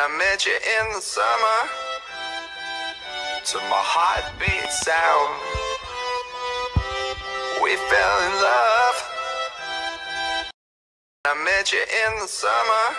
I met you in the summer to my heartbeat sound. We fell in love. I met you in the summer.